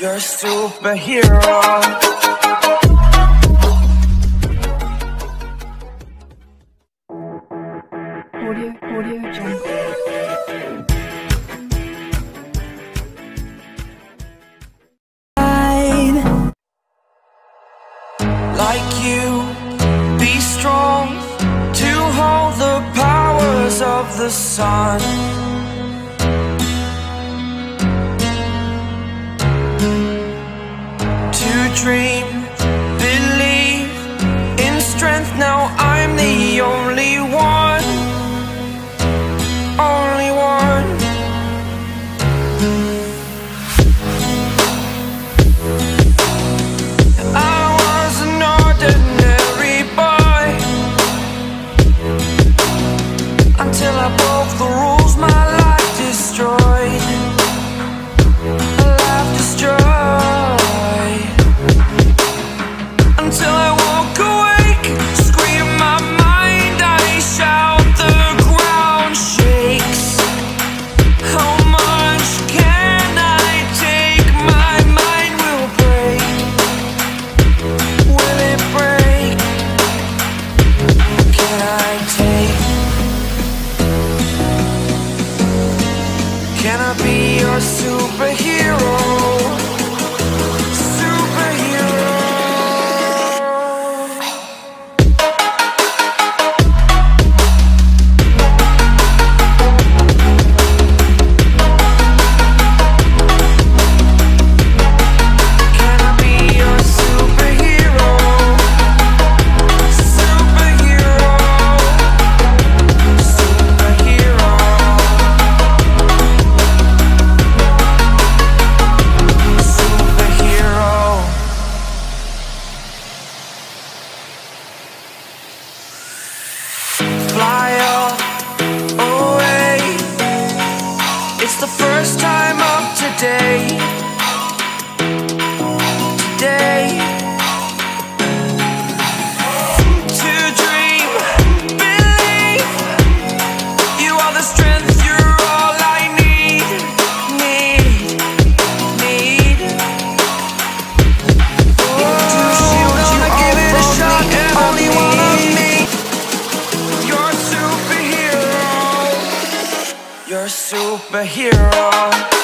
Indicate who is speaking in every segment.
Speaker 1: You're a superhero. Like you, be strong to hold the powers of the sun. dream. first time up today. superhero.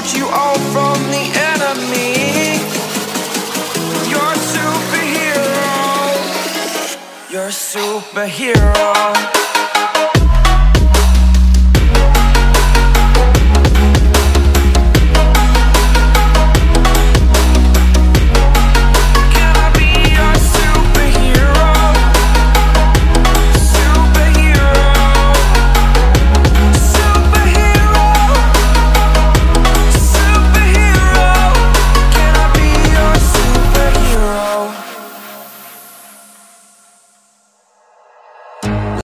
Speaker 1: showed you all from the enemy. You're a superhero. You're a superhero.